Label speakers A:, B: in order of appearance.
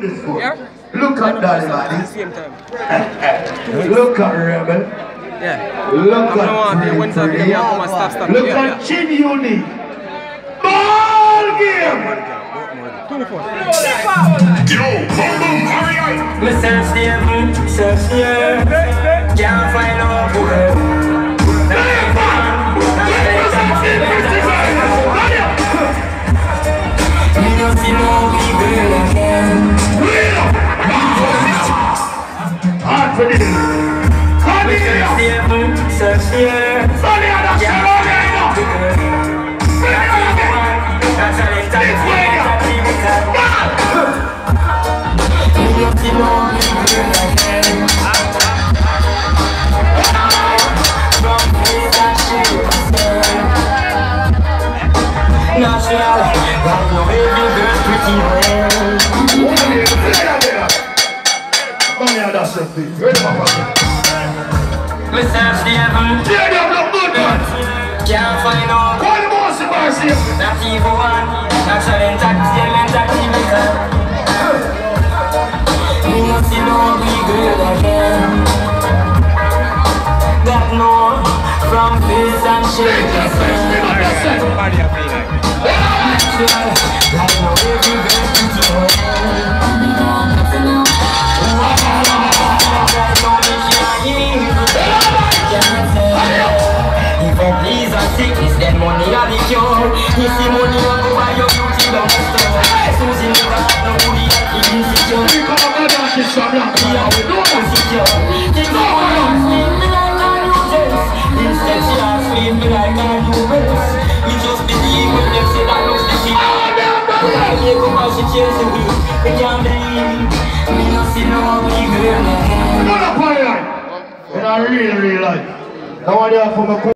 A: this for?
B: Yeah.
A: Look at that,
B: At the same time.
A: Look at Rebel.
B: Yeah.
A: Look
B: I'm gonna want
A: at
B: the wins of the
A: Free
B: I'm stop, stop.
A: Look
B: Yeah,
A: at Chin Uni. Ball game.
B: 24.
C: Yo, boom, boom, hurry up.
D: Me search the heaven, search the earth Can't find
A: here.
D: heaven, search the Me no see no people again From face and shade Natural, like no baby girl pretty well
A: Sonny and the Shalom. Ready for fucking.
D: Search the heaven,
A: Yeah, they look good, man.
D: can't find no
A: Call the boss, Mercy.
D: Not even one, natural entertainment activity Me no see no big girl again Got no from face and shape
B: Party up here, like.
D: Like no money are the cure. You see money will go buy your beauty down the store. Susie never had no money, he insecure.
A: We come up and dance this.
D: He
A: we
D: always
A: know that.
D: insecure. Think no treat me like a useless. Instead she has treat me like a humorous. We just believe when them say that looks the shit. Me go and she chase me. Me can't believe. Me no see no ugly girl again.
A: Another party line. In a real, real life. Now I there for my